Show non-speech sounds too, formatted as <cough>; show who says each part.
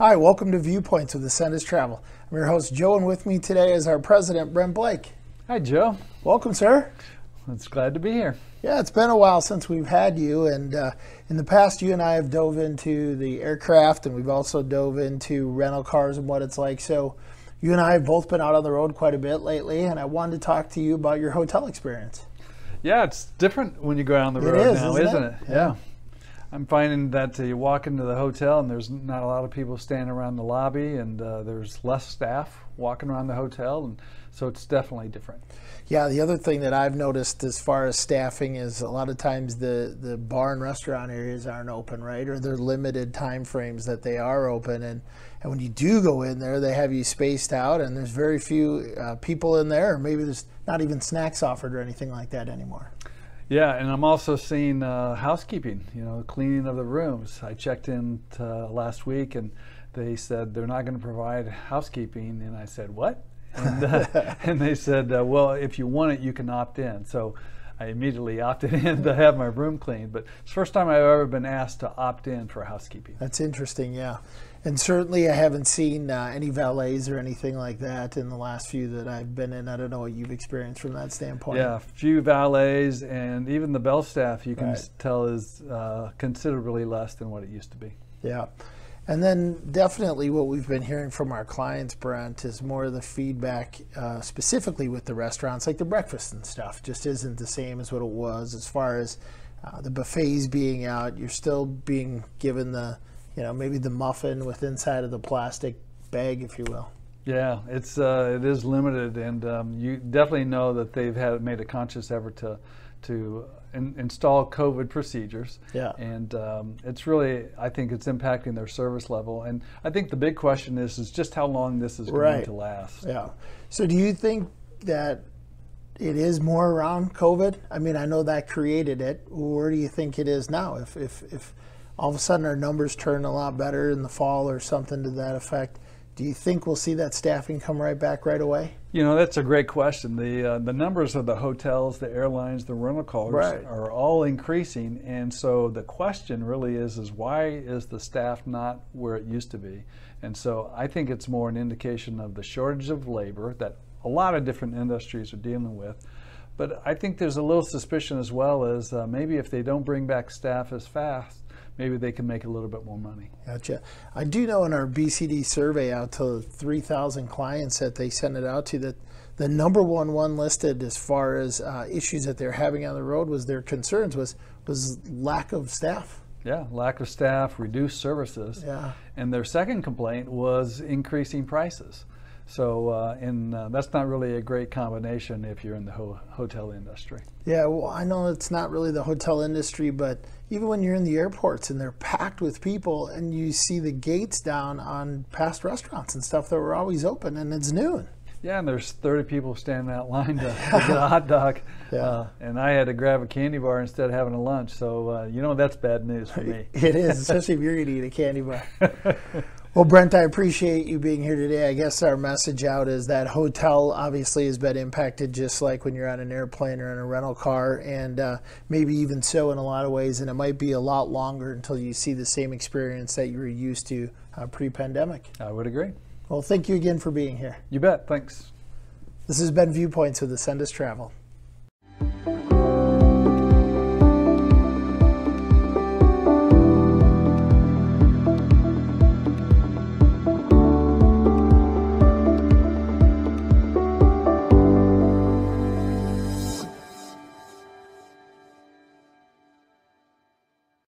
Speaker 1: Hi, welcome to Viewpoints with Acendas Travel. I'm your host, Joe, and with me today is our president, Brent Blake.
Speaker 2: Hi, Joe.
Speaker 1: Welcome, sir.
Speaker 2: It's glad to be here.
Speaker 1: Yeah, it's been a while since we've had you, and uh, in the past, you and I have dove into the aircraft, and we've also dove into rental cars and what it's like. So, you and I have both been out on the road quite a bit lately, and I wanted to talk to you about your hotel experience.
Speaker 2: Yeah, it's different when you go out on
Speaker 1: the
Speaker 2: road
Speaker 1: is,
Speaker 2: now,
Speaker 1: isn't
Speaker 2: isn't,
Speaker 1: it?
Speaker 2: it?
Speaker 1: Yeah.
Speaker 2: Yeah. I'm finding that uh, you walk into the hotel and there's not a lot of people standing around the lobby, and uh, there's less staff walking around the hotel, and so it's definitely different.
Speaker 1: Yeah, the other thing that I've noticed as far as staffing is a lot of times the, the bar and restaurant areas aren't open, right? Or they're limited time frames that they are open. And, and when you do go in there, they have you spaced out and there's very few uh, people in there, or maybe there's not even snacks offered or anything like that anymore.
Speaker 2: Yeah, and I'm also seeing uh, housekeeping, you know, cleaning of the rooms. I checked in uh, last week and they said they're not going to provide housekeeping, and I said, What? And, uh, <laughs> and they said, uh, Well, if you want it, you can opt in. So I immediately opted <laughs> in to have my room cleaned. But it's the first time I've ever been asked to opt in for housekeeping.
Speaker 1: That's interesting, yeah. And certainly I haven't seen uh, any valets or anything like that in the last few that I've been in. I don't know what you've experienced from that standpoint.
Speaker 2: Yeah, few valets, and even the bell staff you can
Speaker 1: Right.
Speaker 2: tell is uh, considerably less than what it used to be.
Speaker 1: Yeah. And then definitely what we've been hearing from our clients, Brent, is more of the feedback uh, specifically with the restaurants, like the breakfast and stuff, just isn't the same as what it was as far as uh, the buffets being out. You're still being given the, you know, maybe the muffin with inside of the plastic bag, if you will.
Speaker 2: Yeah, it's uh, it is limited, and um, you definitely know that they've had made a conscious effort to to in, install COVID procedures.
Speaker 1: Yeah.
Speaker 2: and um, it's really I think it's impacting their service level, and I think the big question is is just how long this is going
Speaker 1: Right.
Speaker 2: to last.
Speaker 1: Yeah. So do you think that it is more around COVID? I mean, I know that created it. Where do you think it is now? If if if all of a sudden our numbers turn a lot better in the fall or something to that effect, do you think we'll see that staffing come right back right away?
Speaker 2: You know, that's a great question. The uh, the numbers of the hotels, the airlines, the rental cars
Speaker 1: Right.
Speaker 2: are all increasing, and so the question really is is why is the staff not where it used to be? And so I think it's more an indication of the shortage of labor that a lot of different industries are dealing with. But I think there's a little suspicion as well as uh, maybe if they don't bring back staff as fast, maybe they can make a little bit more money.
Speaker 1: Gotcha. I do know in our BCD survey out to 3,000 clients that they sent it out to that the number one one listed as far as uh, issues that they're having on the road was their concerns was was lack of staff.
Speaker 2: Yeah, lack of staff, reduced services.
Speaker 1: Yeah.
Speaker 2: And their second complaint was increasing prices. So, uh, and uh, that's not really a great combination if you're in the ho- hotel industry.
Speaker 1: Yeah, well, I know it's not really the hotel industry, but even when you're in the airports and they're packed with people and you see the gates down on past restaurants and stuff that were always open and it's noon.
Speaker 2: Yeah, and there's 30 people standing out line to, <laughs> to get a hot dog.
Speaker 1: Yeah.
Speaker 2: Uh, and I had to grab a candy bar instead of having a lunch. So, uh, you know, that's bad news for <laughs> me.
Speaker 1: It is, <laughs> especially if you're going to eat a candy bar. Well, Brent, I appreciate you being here today. I guess our message out is that hotel obviously has been impacted just like when you're on an airplane or in a rental car, and uh, maybe even so in a lot of ways. And it might be a lot longer until you see the same experience that you were used to uh, pre pandemic.
Speaker 2: I would agree.
Speaker 1: Well, thank you again for being here.
Speaker 2: You bet. Thanks.
Speaker 1: This has been Viewpoints with Acendas Travel.